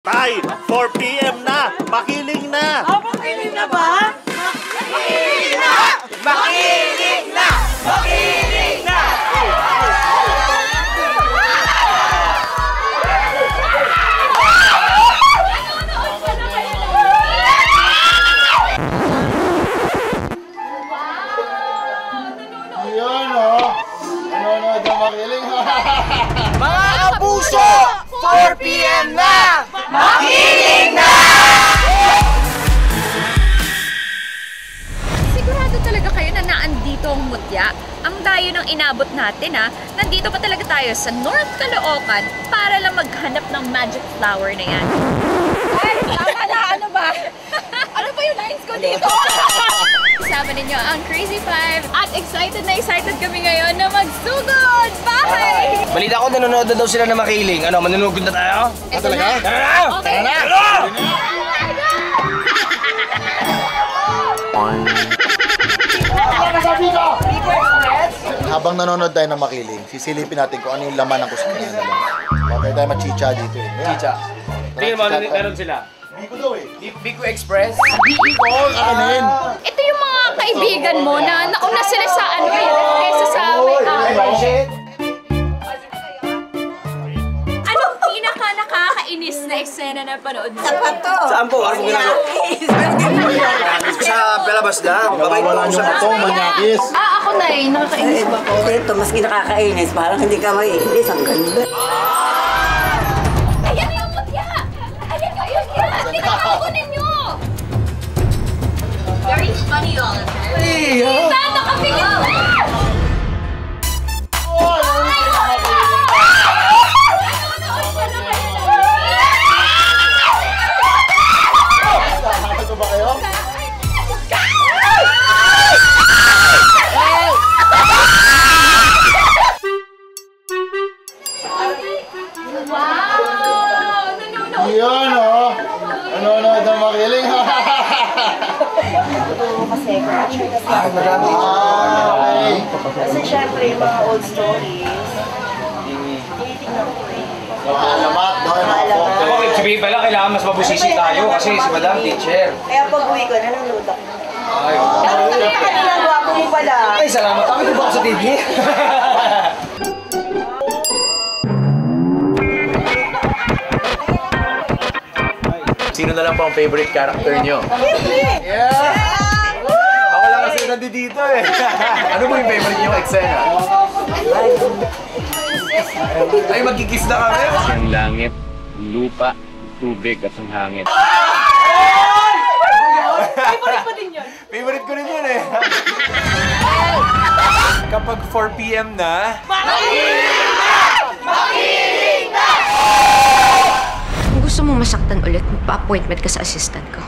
Tay, 4pm na! Makiling na! Makiling na ba? Yun, oh. Nanonood ng makiling. Mga kapuso! 4pm na! Sigurado talaga kayo na naandito ang mutya? Ang dayo ng inabot natin ha. Nandito pa talaga tayo sa North Caloocan para lang maghanap ng magic flower na yan. Ay, tama na. Ano ba? ano ba yung lines ko dito? Kasama ninyo ang Crazy Five at excited na excited kami ngayon na magsugod! Bye! Balita ko nanonood na daw sila na makiling. Ano, manunugod na tayo? Ito talaga? Tara na! Okay. Tara na! Habang nanonood tayo ng makiling, sisilipin natin kung ano yung laman ng kusina nila. Bakit tayo machicha dito eh. Chicha. Tingnan mo, meron sila. Biko daw eh. Biko Express. Biko, kakanin. Ito yung mga kaibigan mo na nauna sila sa ano eh, kesa sa may Ano pinaka nakakainis na eksena na panood mo? Saan po? Ano ginagawa? Sa palabas na. Babay Wala nyo na itong manyakis. Ah, ako na eh, nakakainis ba? Ito, maski nakakainis, parang hindi ka maiinis. Ang ganda. Ayan Yun, oh. Nanonood ng makiling. kasi culture kasi ah, okay. kasi syempre yung mga old stories tinitingnan ko eh Mga alamat, no? Ako, sabihin pala, kailangan mas mabusisi tayo kasi si Madam Teacher. kaya pag uwi ko nanonood ako Ay, pala Ay, salamat. Kami ko ba ako Sino na lang po ang favorite character nyo? Yeah! Ako lang kasi nandito eh. ano po yung favorite nyo eksena? Ay, magkikiss na kami! ang langit, lupa, tubig at ang hangin. Favorite ko rin yun eh. Kapag 4pm na, Kung masaktan ulit, magpa-appointment ka sa assistant ko.